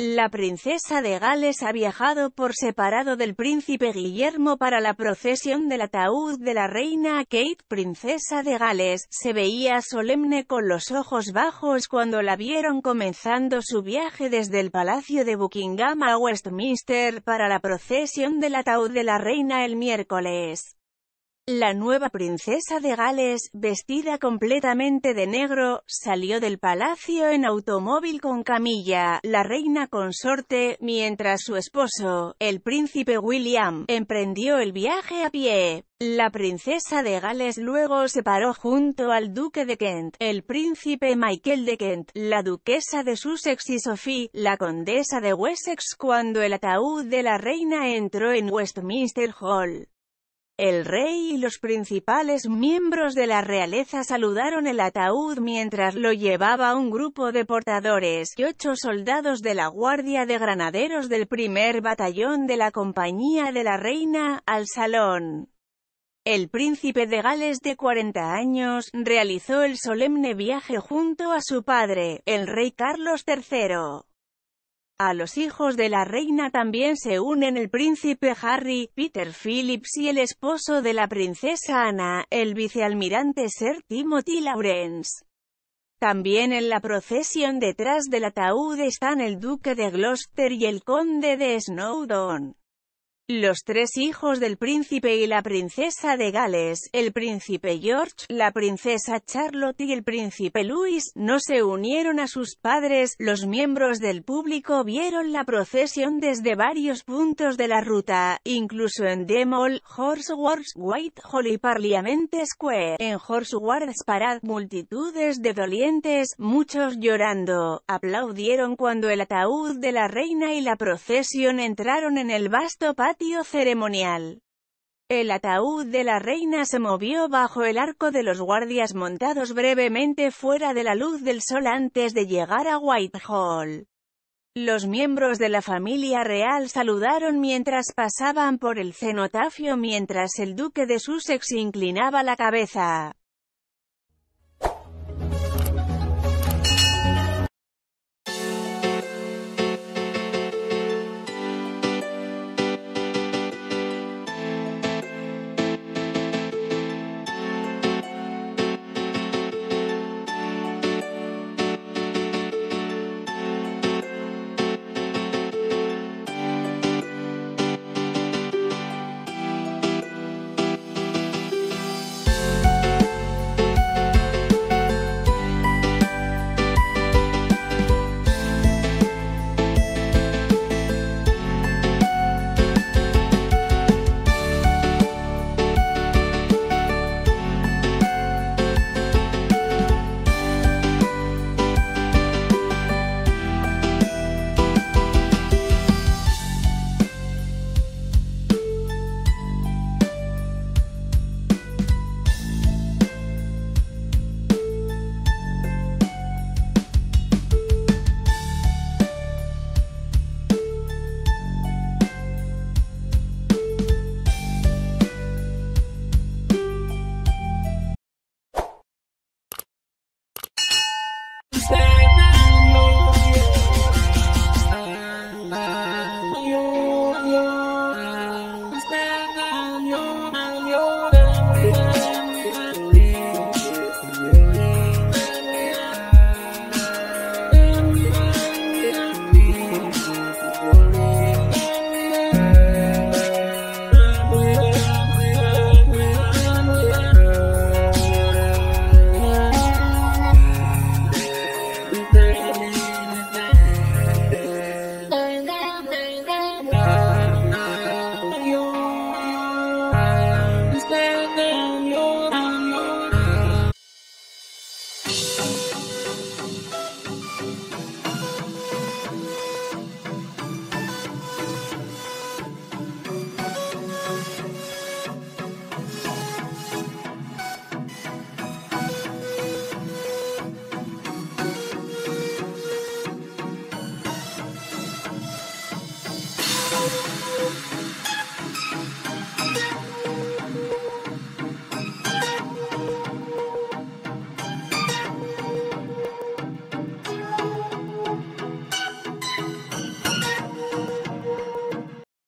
La princesa de Gales ha viajado por separado del príncipe Guillermo para la procesión del ataúd de la reina Kate, princesa de Gales. Se veía solemne con los ojos bajos cuando la vieron comenzando su viaje desde el palacio de Buckingham a Westminster para la procesión del ataúd de la reina el miércoles. La nueva princesa de Gales, vestida completamente de negro, salió del palacio en automóvil con Camilla, la reina consorte, mientras su esposo, el príncipe William, emprendió el viaje a pie. La princesa de Gales luego se paró junto al duque de Kent, el príncipe Michael de Kent, la duquesa de Sussex y Sophie, la condesa de Wessex cuando el ataúd de la reina entró en Westminster Hall. El rey y los principales miembros de la realeza saludaron el ataúd mientras lo llevaba un grupo de portadores y ocho soldados de la Guardia de Granaderos del primer batallón de la Compañía de la Reina, al salón. El príncipe de Gales de 40 años, realizó el solemne viaje junto a su padre, el rey Carlos III. A los hijos de la reina también se unen el príncipe Harry, Peter Phillips y el esposo de la princesa Anna, el vicealmirante Sir Timothy Lawrence. También en la procesión detrás del ataúd están el duque de Gloucester y el conde de Snowdon. Los tres hijos del príncipe y la princesa de Gales, el príncipe George, la princesa Charlotte y el príncipe Louis, no se unieron a sus padres. Los miembros del público vieron la procesión desde varios puntos de la ruta, incluso en Demol, Horseworks, Whitehall y Parliament Square. En Horseworks Parade, multitudes de dolientes, muchos llorando, aplaudieron cuando el ataúd de la reina y la procesión entraron en el vasto patio ceremonial. El ataúd de la reina se movió bajo el arco de los guardias montados brevemente fuera de la luz del sol antes de llegar a Whitehall. Los miembros de la familia real saludaron mientras pasaban por el cenotafio mientras el duque de Sussex inclinaba la cabeza. you